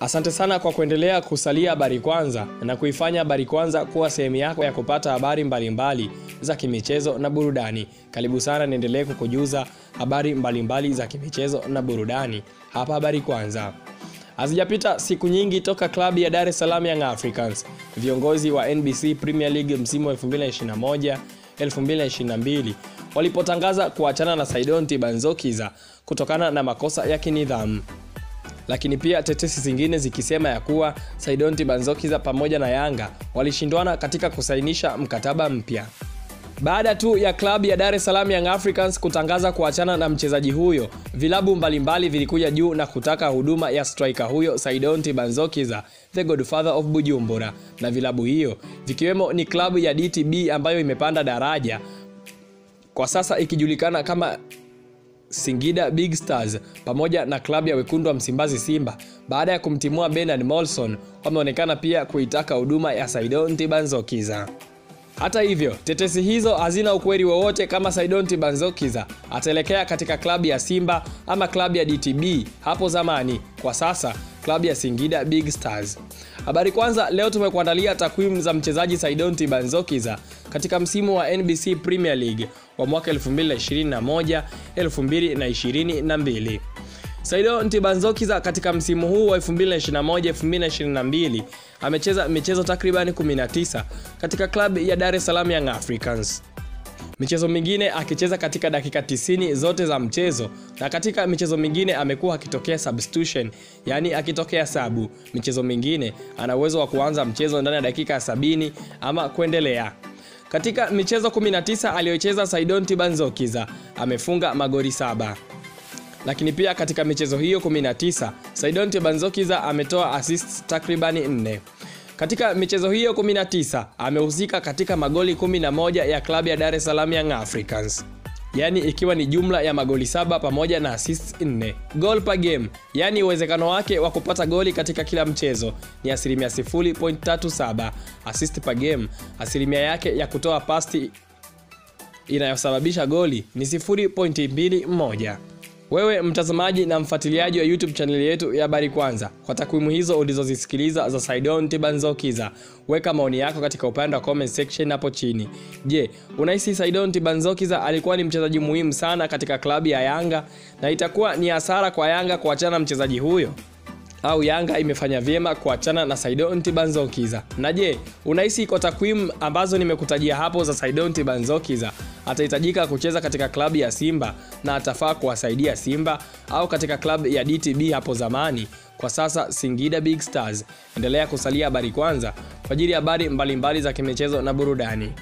Asante sana kwa kuendelea kusalia Habari Kwanza na kuifanya Habari Kwanza kuwa sehemu yako ya kupata habari mbalimbali mbali za kimichezo na burudani. Karibu sana, niendelee kukujuza habari mbalimbali mbali za kimichezo na burudani hapa Habari Kwanza. Hazijapita siku nyingi toka klabu ya Dar es Salaam Young Africans, viongozi wa NBC Premier League msimu wa 2021 2022 walipotangaza kuachana na Saidon Tibanzokiza kutokana na makosa ya kinidhamu lakini pia tetesi zingine zikisema ya kuwa Saidonti Banzokiza pamoja na Yanga walishindwana katika kusainisha mkataba mpya. Baada tu ya klabu ya Dar es Salaam Young Africans kutangaza kuachana na mchezaji huyo, vilabu mbalimbali vilikuja juu na kutaka huduma ya striker huyo Saidonti Banzokiza, the godfather of Bujumbura, na vilabu hiyo vikiwemo ni klabu ya DTB ambayo imepanda daraja kwa sasa ikijulikana kama Singida Big Stars pamoja na klabu ya wekundu wa Msimbazi Simba baada ya kumtimua Bernard Molson wameonekana pia kuitaka huduma ya Saidon Tibanzokiza. Hata hivyo, tetesi hizo hazina ukweli wowote kama Saidon Tibanzokiza ataelekea katika klabu ya Simba ama klabu ya DTB hapo zamani. Kwa sasa klabu ya Singida Big Stars. Habari Kwanza leo tumekuandalia takwimu za mchezaji Saidon Tibanzokiza katika msimu wa NBC Premier League wa mwaka 2021 2022. Saidon Ntibanzokiza katika msimu huu wa 2021-2022 amecheza michezo takribani 19 katika klabu ya Dar es Salaam Young Africans. Michezo mingine akicheza katika dakika 90 zote za mchezo, na katika michezo mingine amekuwa akitokea substitution, yani akitokea sabu. Michezo mingine ana uwezo wa kuanza mchezo ndani ya dakika 70 ama kuendelea. Katika michezo 19 aliyocheza Saidon Tibanzokiza amefunga magori saba lakini pia katika michezo hiyo 19 Saidon Tibanzokiza ametoa assists takribani 4. Katika michezo hiyo 19 amehusika katika magoli 11 ya klabu ya Dar es Salaam Young Africans, yaani ikiwa ni jumla ya magoli saba pamoja na assists 4. Goal per game, yaani uwezekano wake wa kupata goli katika kila mchezo ni asilimia 0.37. Assist per game, asilimia yake ya kutoa pasti inayosababisha goli ni 0.21. Wewe mtazamaji na mfuatiliaji wa YouTube chaneli yetu ya Habari Kwanza, kwa takwimu hizo ulizozisikiliza za Saidon Tibanzokiza, weka maoni yako katika upande wa comment section hapo chini. Je, unahisi Saidon Tibanzokiza alikuwa ni mchezaji muhimu sana katika klabu ya Yanga na itakuwa ni hasara kwa Yanga kuachana na mchezaji huyo au Yanga imefanya vyema kuachana na Saidon Tibanzokiza? Na je, unahisi kwa takwimu ambazo nimekutajia hapo za Saidon Tibanzokiza atahitajika kucheza katika klabu ya Simba na atafaa kuwasaidia Simba au katika klabu ya DTB hapo zamani, kwa sasa Singida Big Stars? Endelea kusalia Habari Kwanza kwa ajili ya habari mbalimbali za kimichezo na burudani.